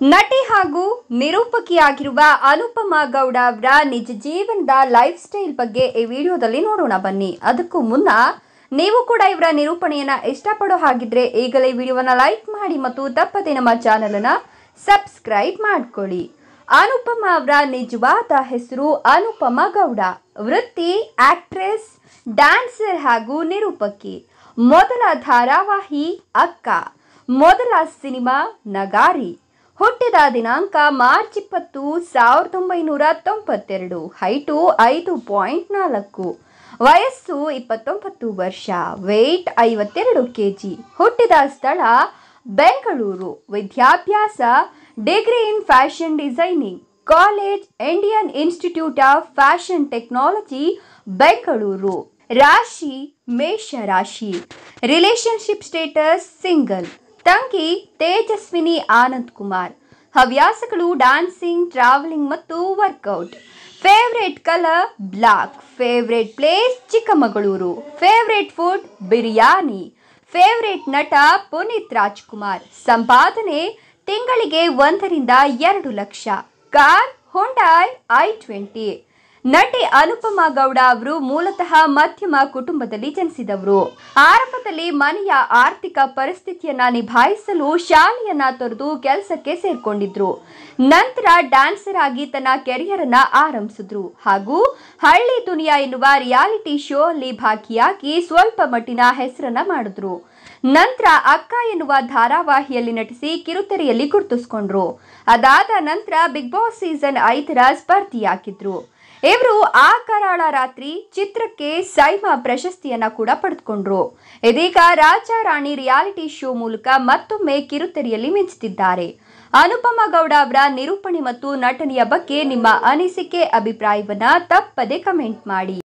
ನಟಿ ಹಾಗೂ ನಿರೂಪಕಿಯಾಗಿರುವ ಅನುಪಮಾ ಗೌಡ ಅವರ ನಿಜ ಜೀವನದ ಲೈಫ್ ಸ್ಟೈಲ್ ಬಗ್ಗೆ ಈ ವಿಡಿಯೋದಲ್ಲಿ ನೋಡೋಣ. ಬನ್ನಿ, ಅದಕ್ಕೂ ಮುನ್ನ ನೀವು ಕೂಡ ಇವರ ನಿರೂಪಣೆಯನ್ನ ಇಷ್ಟಪಡೋ ಹಾಗಿದ್ರೆ ಈಗಲೇ ವಿಡಿಯೋವನ್ನ ಲೈಕ್ ಮಾಡಿ ಮತ್ತು ತಪ್ಪದೆ ನಮ್ಮ ಚಾನೆಲ್ ಅನ್ನ ಸಬ್ಸ್ಕ್ರೈಬ್ ಮಾಡ್ಕೊಳ್ಳಿ. ಅನುಪಮ ಅವರ ನಿಜವಾದ ಹೆಸರು ಅನುಪಮ ಗೌಡ. ವೃತ್ತಿ ಆಕ್ಟ್ರೆಸ್ ಡ್ಯಾನ್ಸರ್ ಹಾಗೂ ನಿರೂಪಕಿ. ಮೊದಲ ಧಾರಾವಾಹಿ ಅಕ್ಕ. ಮೊದಲ ಸಿನಿಮಾ ನಗಾರಿ. ಹುಟ್ಟಿದ ದಿನಾಂಕ ಮಾರ್ಚ್ ಇಪ್ಪತ್ತು, ಸಾವಿರದ ಒಂಬೈನೂರ ತೊಂಬತ್ತೆರಡು. ಹೈಟು ಐದು ಪಾಯಿಂಟ್ ನಾಲ್ಕು. ವಯಸ್ಸು ಇಪ್ಪತ್ತೊಂಬತ್ತು ವರ್ಷ. ವೆಯ್ಟ್ ಐವತ್ತೆರಡು ಕೆ ಜಿ ಹುಟ್ಟಿದ ಸ್ಥಳ ಬೆಂಗಳೂರು. ವಿದ್ಯಾಭ್ಯಾಸ, degree in fashion designing. College, Indian institute of fashion technology, Bengaluru. ರಾಶಿ ಮೇಷ ರಾಶಿ ರಿಲೇಶನ್ಶಿಪ್ ಸ್ಟೇಟಸ್, ಸಿಂಗಲ್. ತಂಗಿ ತೇಜಸ್ವಿನಿ ಆನಂದ್ ಕುಮಾರ್. ಹವ್ಯಾಸಗಳು ಡ್ಯಾನ್ಸಿಂಗ್ ಟ್ರಾವೆಲಿಂಗ್ ಮತ್ತು workout favourite colour black favourite place Chikkamagaluru. Favourite food biryani favourite ನಟ, ಪುನೀತ್ ರಾಜ್ಕುಮಾರ್. ಸಂಪಾದನೆ ತಿಂಗಳಿಗೆ ಒಂದರಿಂದ ಎರಡು lakh. Car Hyundai i twenty ನಟಿ ಅನುಪಮ ಗೌಡ ಅವರು ಮೂಲತಃ ಮಧ್ಯಮ ಕುಟುಂಬದಲ್ಲಿ ಜನಿಸಿದವರು. ಆರಂಭದಲ್ಲಿ ಮನೆಯ ಆರ್ಥಿಕ ಪರಿಸ್ಥಿತಿಯನ್ನ ನಿಭಾಯಿಸಲು ಶಾಲೆಯನ್ನ ತೊರೆದು ಕೆಲಸಕ್ಕೆ ಸೇರ್ಕೊಂಡಿದ್ರು. ನಂತರ ಡ್ಯಾನ್ಸರ್ ಆಗಿ ತನ್ನ ಕೆರಿಯರ್ ಅನ್ನ ಆರಂಭಿಸಿದ್ರು. ಹಾಗೂ ಹಳ್ಳಿ ದುನಿಯಾ ಎನ್ನುವ ರಿಯಾಲಿಟಿ ಶೋ ಅಲ್ಲಿ ಭಾಗಿಯಾಗಿ ಸ್ವಲ್ಪ ಮಟ್ಟಿನ ಹೆಸರನ್ನ ಮಾಡಿದ್ರು. ನಂತರ ಅಕ್ಕ ಎನ್ನುವ ಧಾರಾವಾಹಿಯಲ್ಲಿ ನಟಿಸಿ ಕಿರುತೆರೆಯಲ್ಲಿ ಗುರುತಿಸಿಕೊಂಡ್ರು. ಅದಾದ ನಂತರ ಬಿಗ್ ಬಾಸ್ ಸೀಸನ್ ಐದರ ಸ್ಪರ್ಧಿಯಾಗಿದ್ರು. ಇವರು ಆ ಕರಾಳ ರಾತ್ರಿ ಚಿತ್ರಕ್ಕೆ ಸೈಮಾ ಪ್ರಶಸ್ತಿಯನ್ನ ಕೂಡ ಪಡೆದುಕೊಂಡ್ರು. ಇದೀಗ ರಾಜಾ ರಾಣಿ ರಿಯಾಲಿಟಿ ಶೋ ಮೂಲಕ ಮತ್ತೊಮ್ಮೆ ಕಿರುತೆರೆಯಲ್ಲಿ ಮಿಂಚುತ್ತಿದ್ದಾರೆ. ಅನುಪಮ ಗೌಡ ಅವರ ನಿರೂಪಣೆ ಮತ್ತು ನಟನೆಯ ಬಗ್ಗೆ ನಿಮ್ಮ ಅನಿಸಿಕೆ, ಅಭಿಪ್ರಾಯವನ್ನ ತಪ್ಪದೆ ಕಮೆಂಟ್ ಮಾಡಿ.